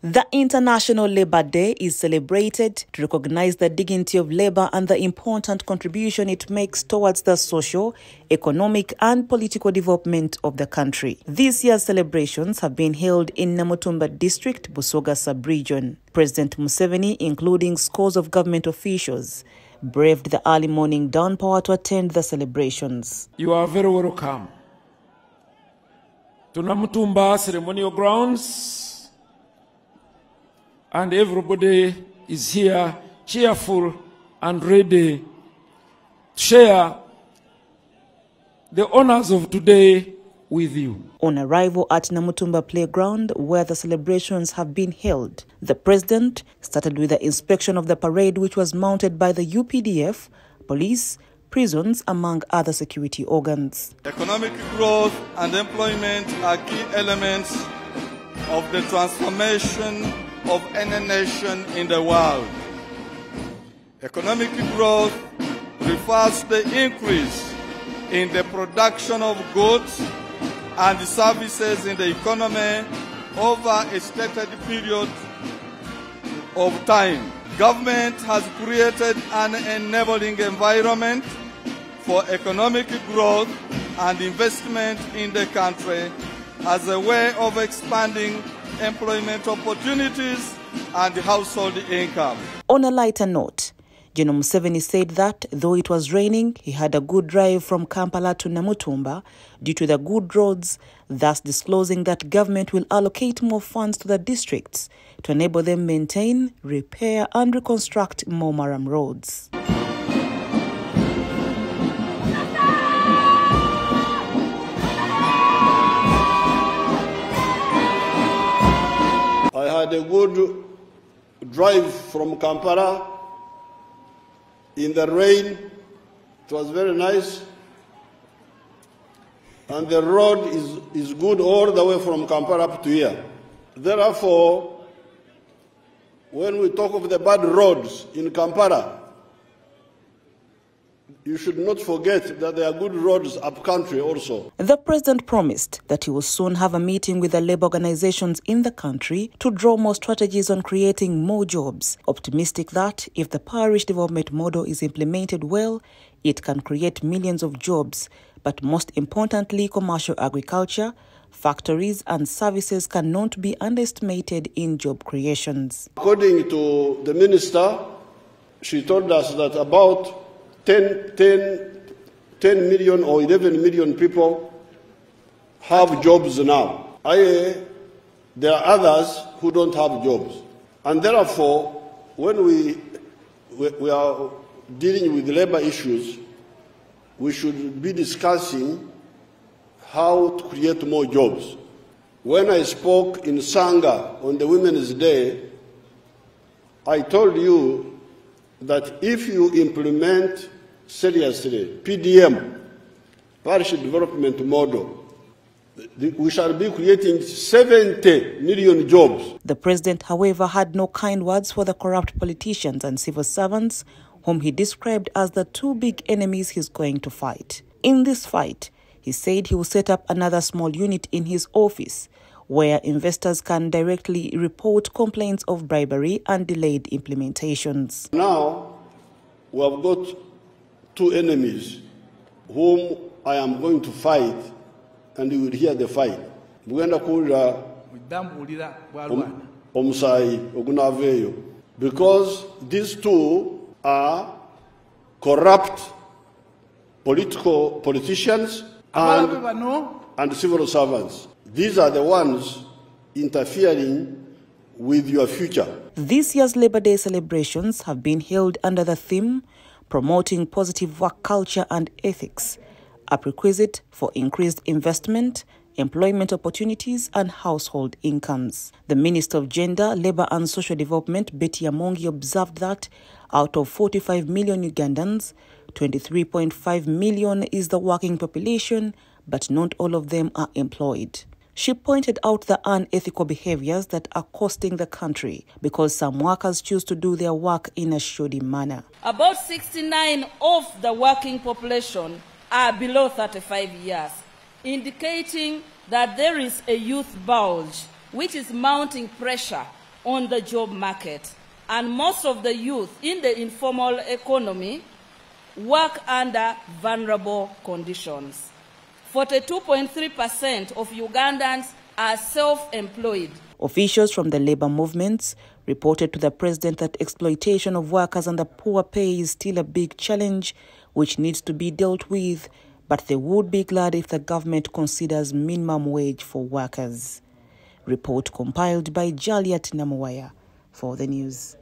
The International Labour Day is celebrated to recognize the dignity of labor and the important contribution it makes towards the social, economic, and political development of the country. This year's celebrations have been held in Namutumba District, Busoga Sub-region. President Museveni, including scores of government officials, braved the early morning downpour to attend the celebrations. You are very welcome to Namutumba ceremonial grounds and everybody is here cheerful and ready to share the honors of today with you. On arrival at Namutumba Playground, where the celebrations have been held, the president started with the inspection of the parade, which was mounted by the UPDF, police, prisons, among other security organs. Economic growth and employment are key elements of the transformation of any nation in the world. Economic growth refers to the increase in the production of goods and services in the economy over a stated period of time. Government has created an enabling environment for economic growth and investment in the country as a way of expanding employment opportunities and household income. On a lighter note, General Museveni said that though it was raining, he had a good drive from Kampala to Namutumba due to the good roads, thus disclosing that government will allocate more funds to the districts to enable them maintain, repair and reconstruct more murram roads. Had a good drive from Kampala in the rain. It was very nice. And the road is, is good all the way from Kampala up to here. Therefore, when we talk of the bad roads in Kampala, you should not forget that there are good roads up country also. The president promised that he will soon have a meeting with the labor organizations in the country to draw more strategies on creating more jobs. Optimistic that if the parish development model is implemented well, it can create millions of jobs, but most importantly, commercial agriculture, factories, and services cannot be underestimated in job creations. According to the minister, she told us that about 10, 10, 10 million or 11 million people have jobs now. I, there are others who don't have jobs. And therefore, when we, we, we are dealing with labor issues, we should be discussing how to create more jobs. When I spoke in Sanga on the Women's Day, I told you that if you implement seriously PDM, Parish Development Model, we shall be creating 70 million jobs. The president, however, had no kind words for the corrupt politicians and civil servants whom he described as the two big enemies he's going to fight. In this fight, he said he will set up another small unit in his office where investors can directly report complaints of bribery and delayed implementations. Now, we have got two enemies whom I am going to fight, and you will hear the fight. Mugenda kuwulira omusaayi ogunaaveeyo because these two are corrupt political politicians and, and civil servants. These are the ones interfering with your future. This year's Labor Day celebrations have been held under the theme Promoting Positive Work Culture and Ethics, a prerequisite for increased investment, employment opportunities, and household incomes. The Minister of Gender, Labour and Social Development, Betty Amongi, observed that out of 45 million Ugandans, 23.5 million is the working population, but not all of them are employed. She pointed out the unethical behaviors that are costing the country because some workers choose to do their work in a shoddy manner. About 69 of the working population are below 35 years, indicating that there is a youth bulge which is mounting pressure on the job market, and most of the youth in the informal economy work under vulnerable conditions. 42.3% of Ugandans are self employed. Officials from the labor movements reported to the president that exploitation of workers under poor pay is still a big challenge which needs to be dealt with, but they would be glad if the government considers minimum wage for workers. Report compiled by Jaliat Namawaya for the news.